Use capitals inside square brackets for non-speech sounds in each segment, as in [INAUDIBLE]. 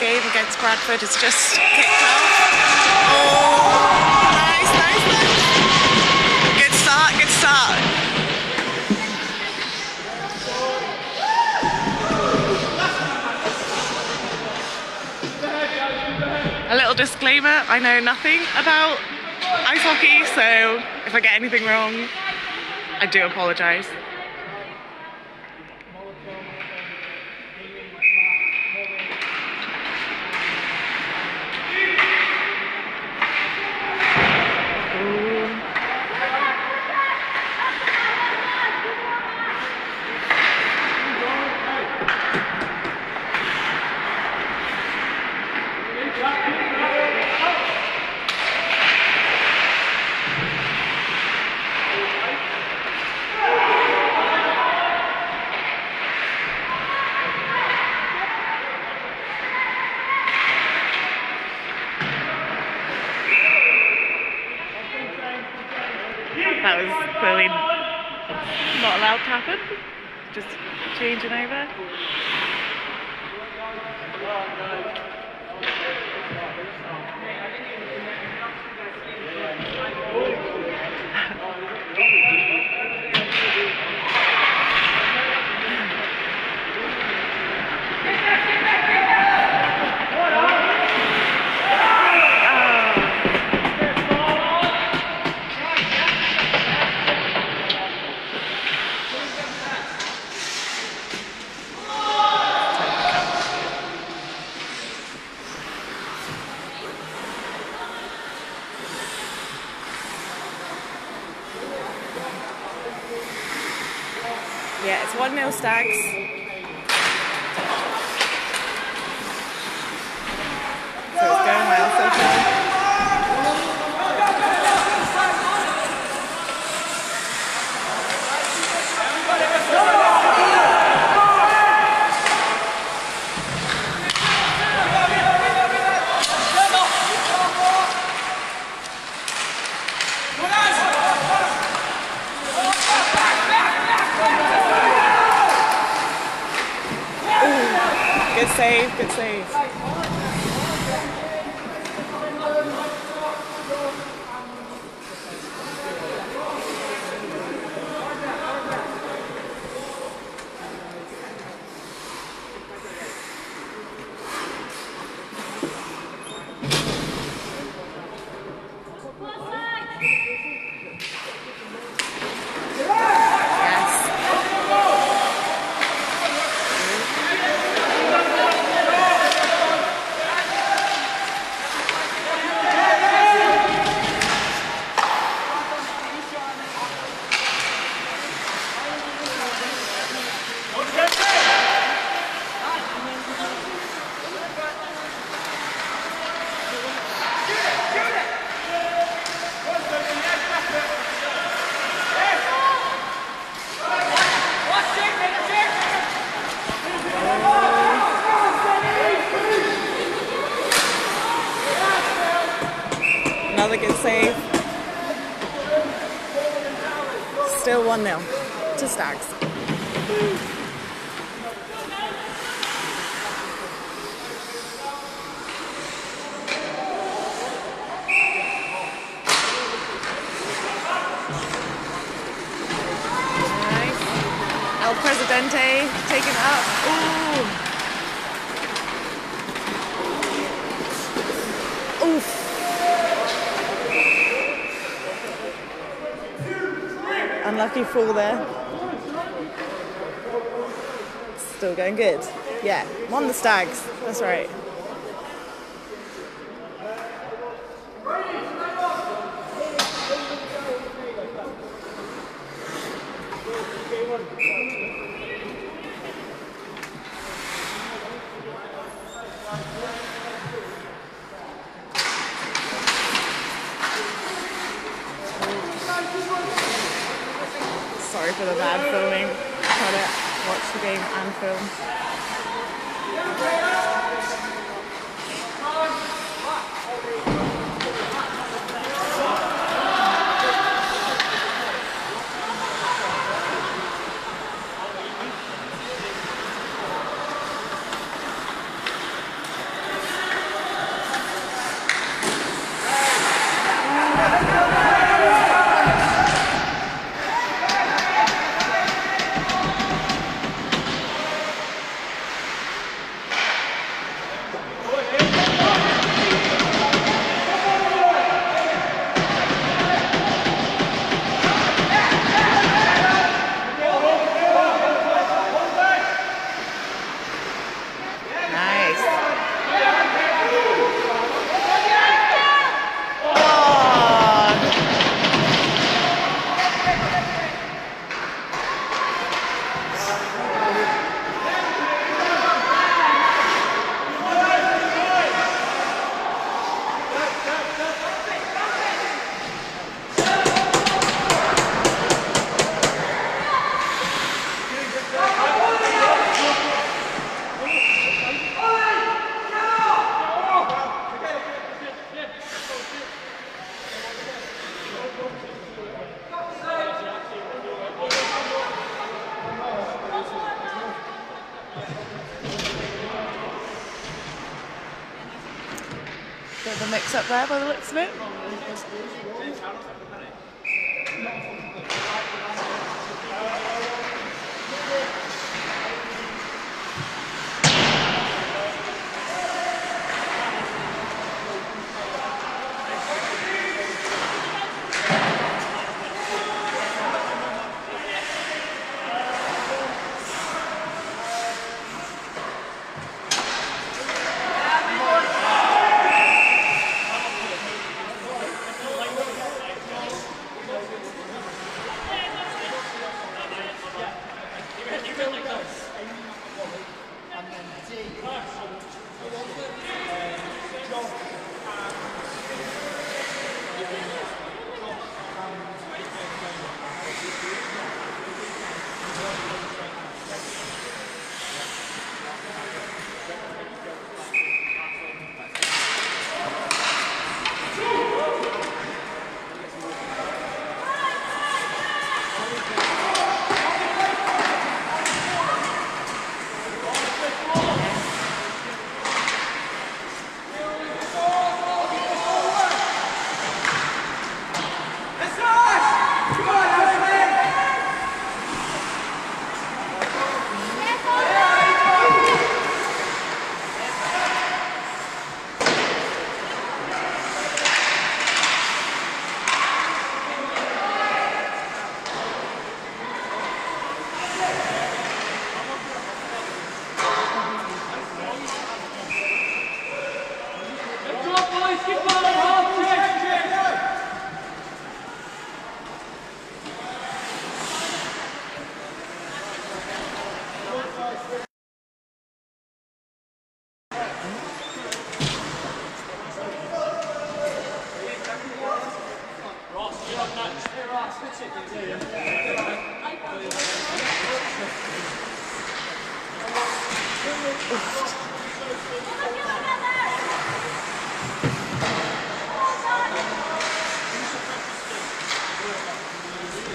game against Bradford has just kicked off. Oh, nice, nice, nice. Good start, good start. A little disclaimer, I know nothing about ice hockey, so if I get anything wrong, I do apologise. That was clearly not allowed to happen. Just changing over. 1 0 Stags. So it's going well so far. Good save, good save. Yes. Another good save. Still 1 0 to Stags. 54 there. Still going good. Yeah, I'm on the stags. That's right. Sorry for the bad filming. Try to watch the game and film.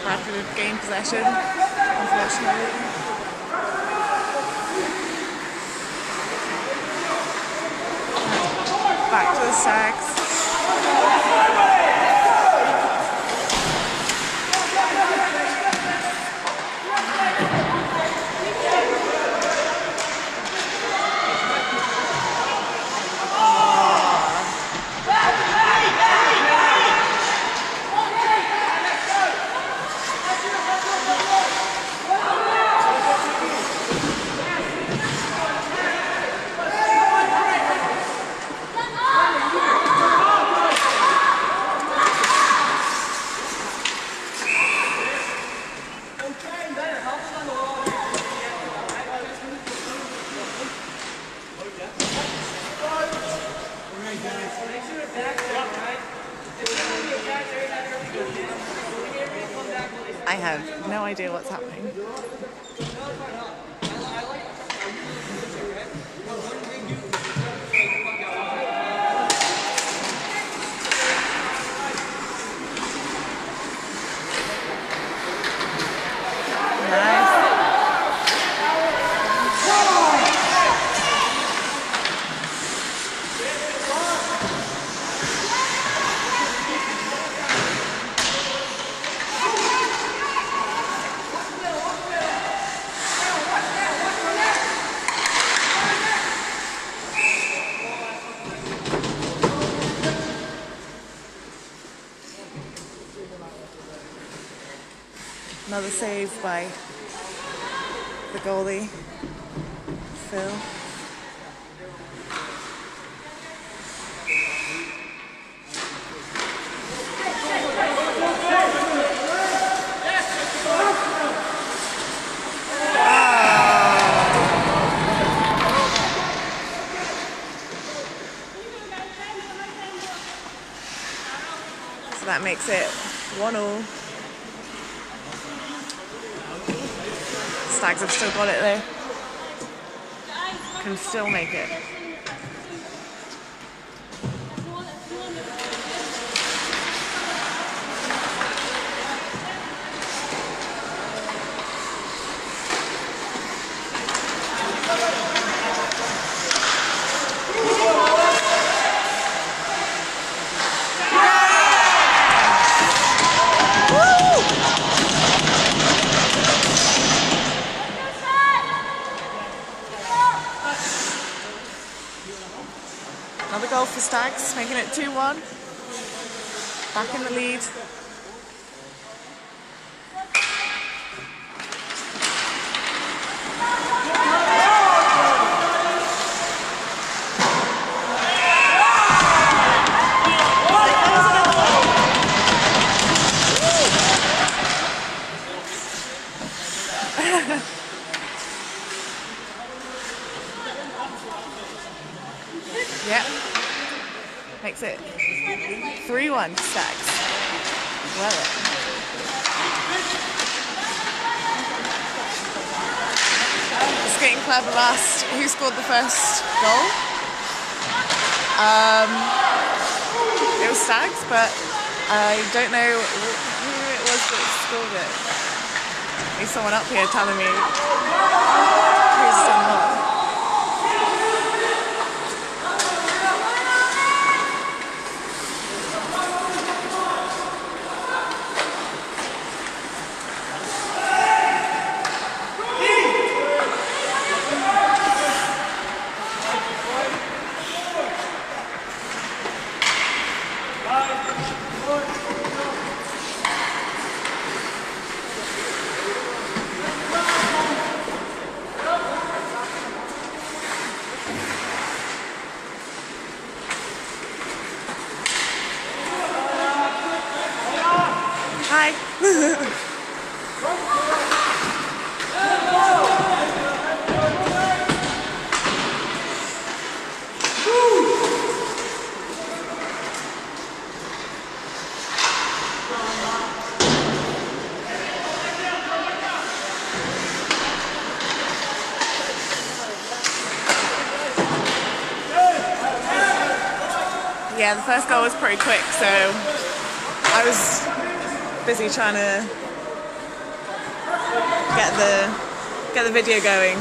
Bradford gained possession, unfortunately. Back to the Stags. I have no idea what's happening. Another save by the goalie, Phil. Ah. So that makes it 1 0. Have still got it though. Can still make it. Back in the lead. Yep. Makes it 3 1 Stags. Well, it. The skating club asked who scored the first goal. Um, it was Stags, but I don't know who it was that scored it. There's someone up here telling me who's done what. Yeah, the first goal was pretty quick, so I was busy trying to get the get the video going,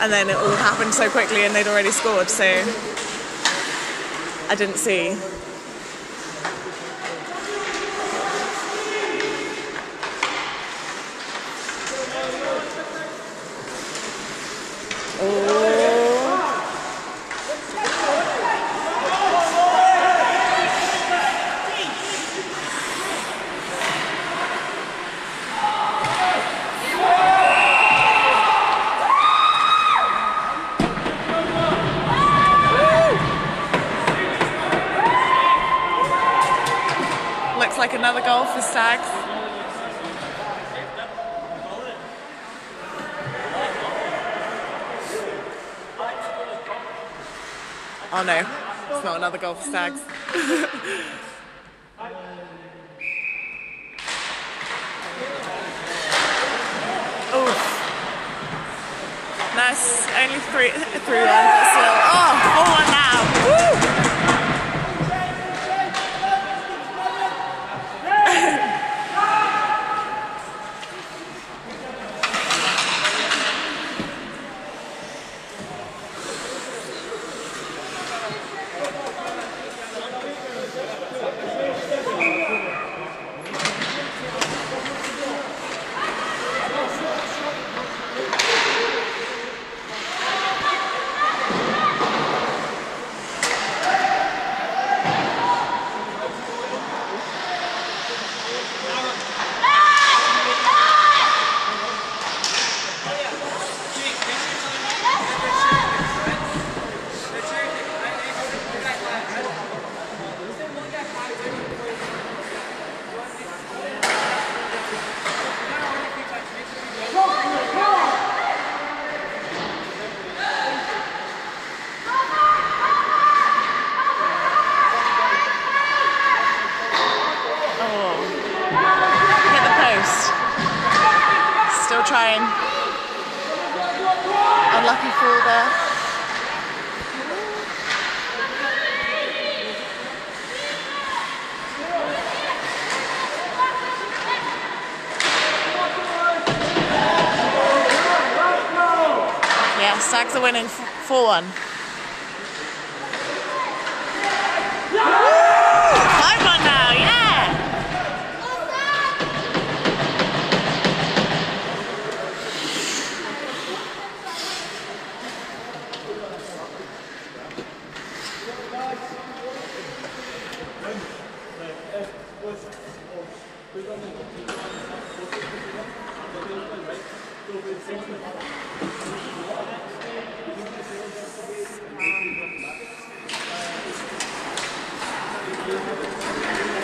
and then it all happened so quickly, and they'd already scored, so I didn't see. Looks like another Oh no, it's not another goal for Stags. [LAUGHS] Oof. Nice, only three, three one, but still. Oh, four one now. Woo! Oh. Hit the post. Still trying. Unlucky fall there. Yeah, Stags are winning 4 1. すみません。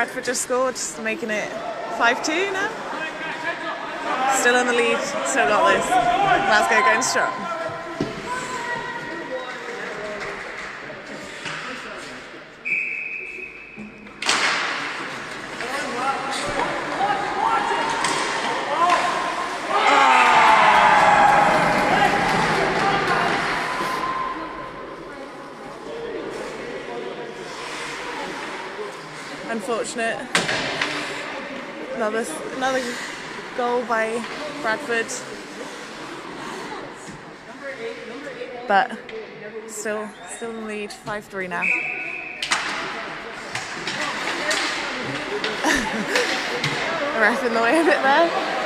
Bradford just scored, just making it 5-2 now. Still in the lead, still got this. Glasgow going strong. Another goal by Bradford. But still still in lead, 5-3 now. [LAUGHS] the ref in the way a bit there.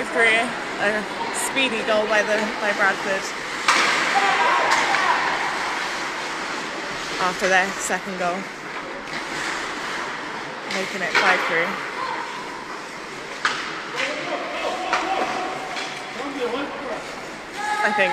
Yeah, 5-3. A speedy goal by the by Bradford. After their second goal. Making it 5-3. I think.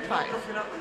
Break. I